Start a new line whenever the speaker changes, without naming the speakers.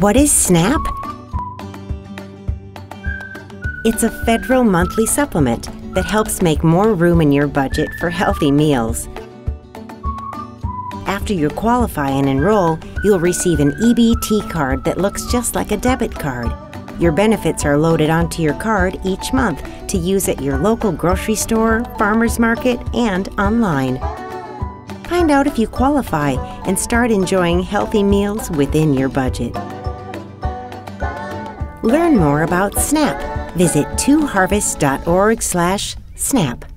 What is SNAP? It's a federal monthly supplement that helps make more room in your budget for healthy meals. After you qualify and enroll, you'll receive an EBT card that looks just like a debit card. Your benefits are loaded onto your card each month to use at your local grocery store, farmer's market, and online. Find out if you qualify and start enjoying healthy meals within your budget. Learn more about SNAP. Visit 2harvest.org/snap.